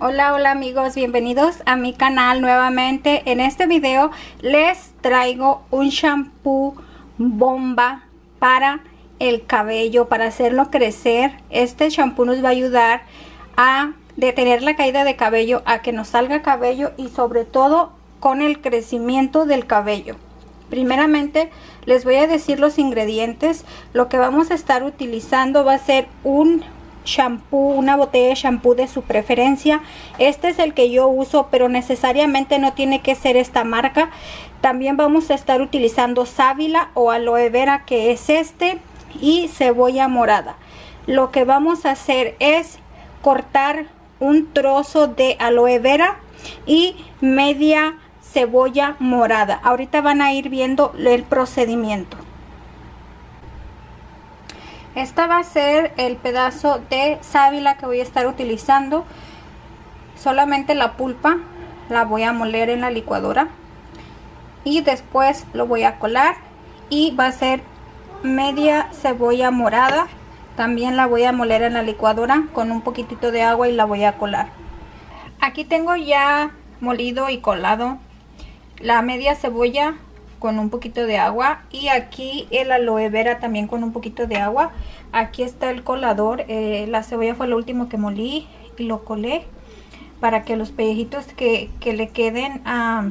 Hola, hola amigos, bienvenidos a mi canal nuevamente. En este video les traigo un shampoo bomba para el cabello, para hacerlo crecer. Este shampoo nos va a ayudar a detener la caída de cabello, a que nos salga cabello y sobre todo con el crecimiento del cabello. Primeramente les voy a decir los ingredientes. Lo que vamos a estar utilizando va a ser un shampoo, una botella de shampoo de su preferencia. Este es el que yo uso, pero necesariamente no tiene que ser esta marca. También vamos a estar utilizando sábila o aloe vera, que es este, y cebolla morada. Lo que vamos a hacer es cortar un trozo de aloe vera y media cebolla morada. Ahorita van a ir viendo el procedimiento. Esta va a ser el pedazo de sábila que voy a estar utilizando. Solamente la pulpa la voy a moler en la licuadora. Y después lo voy a colar. Y va a ser media cebolla morada. También la voy a moler en la licuadora con un poquitito de agua y la voy a colar. Aquí tengo ya molido y colado la media cebolla con un poquito de agua y aquí el aloe vera también con un poquito de agua aquí está el colador eh, la cebolla fue lo último que molí y lo colé para que los pellejitos que, le queden ah,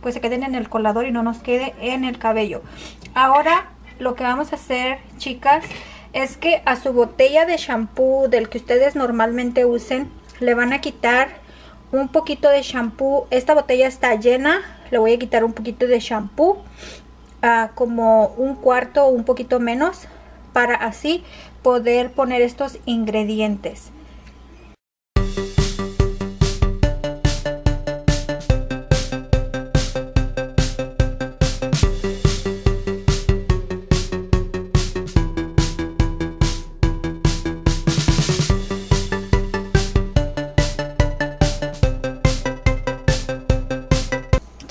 pues se queden en el colador y no nos quede en el cabello ahora lo que vamos a hacer chicas es que a su botella de shampoo del que ustedes normalmente usen le van a quitar un poquito de shampoo. Esta botella está llena. Le voy a quitar un poquito de shampoo. Ah, como un cuarto o un poquito menos. Para así poder poner estos ingredientes.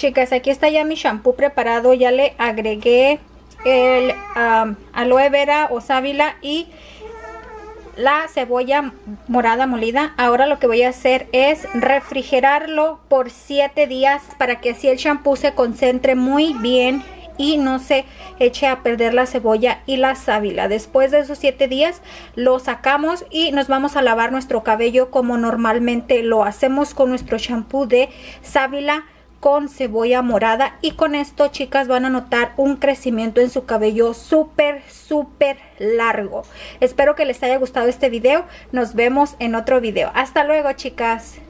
Chicas, aquí está ya mi shampoo preparado. Ya le agregué el aloe vera o sábila y la cebolla morada molida. Ahora lo que voy a hacer es refrigerarlo por 7 días para que así el shampoo se concentre muy bien y no se eche a perder la cebolla y la sábila. Después de esos 7 días lo sacamos y nos vamos a lavar nuestro cabello como normalmente lo hacemos con nuestro shampoo de sábila con cebolla morada. Y con esto chicas van a notar un crecimiento en su cabello súper súper largo. Espero que les haya gustado este video. Nos vemos en otro video. Hasta luego chicas